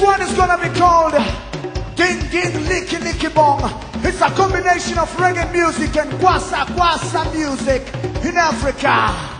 Next one is gonna be called Ging Ging Licky Licky Bong. It's a combination of reggae music and kwasa kwasa music in Africa.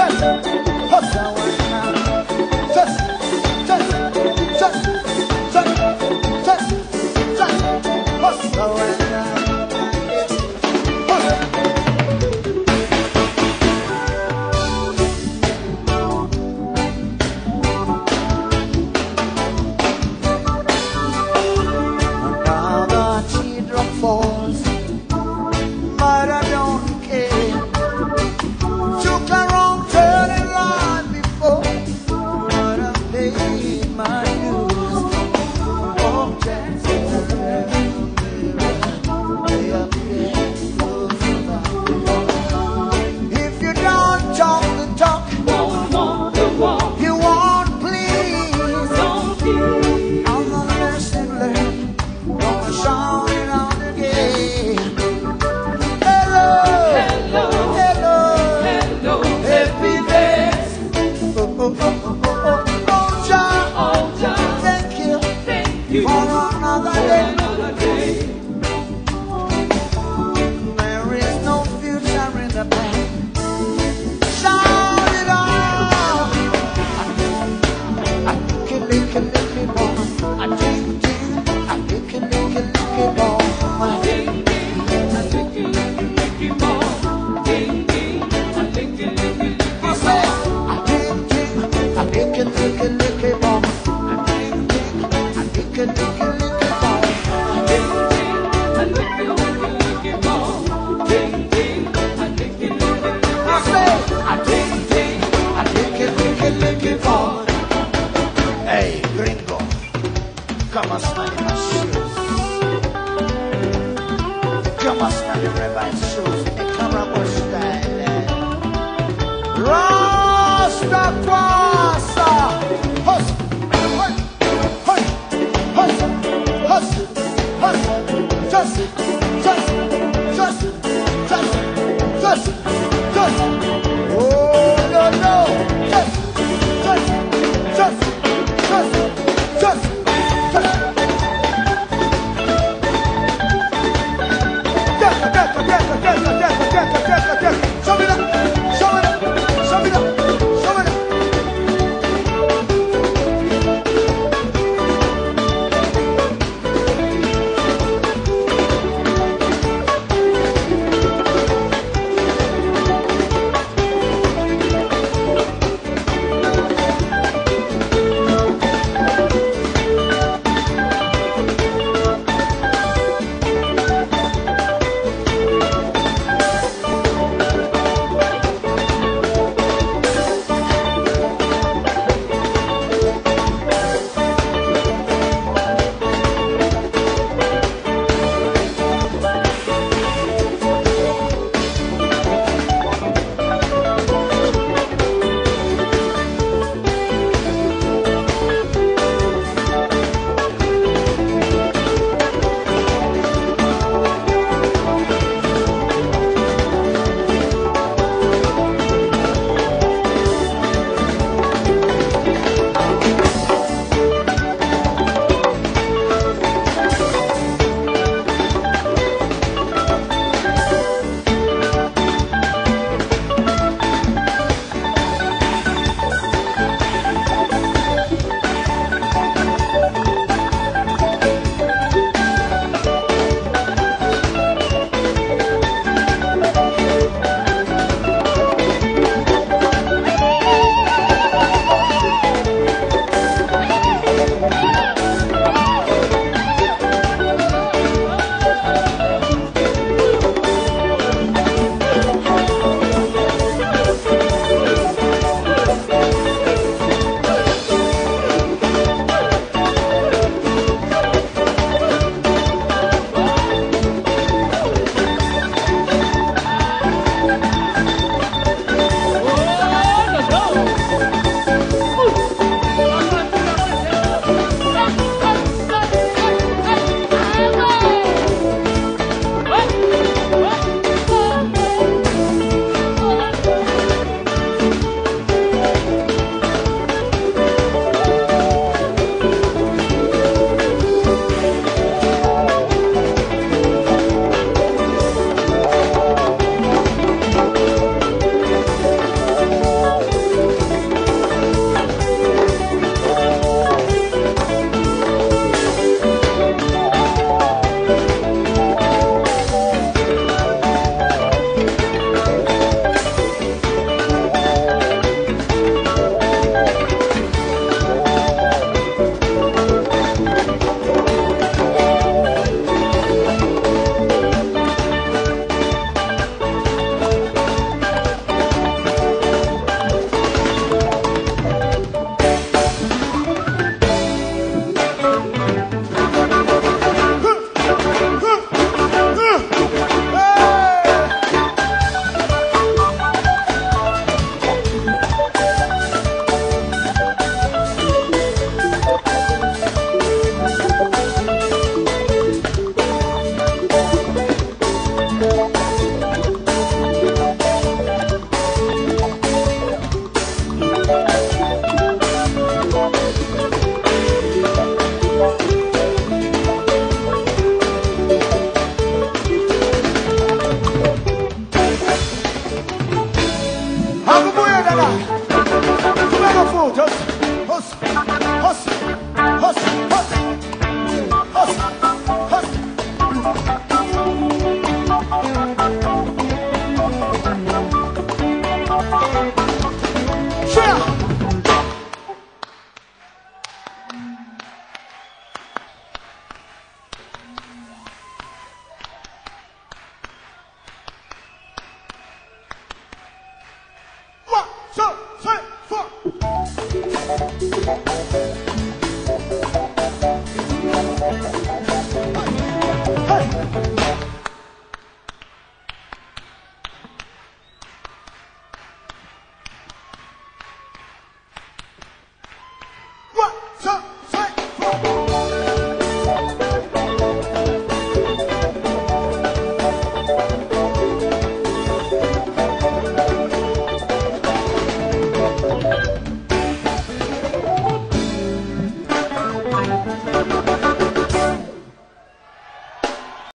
Trust. another day.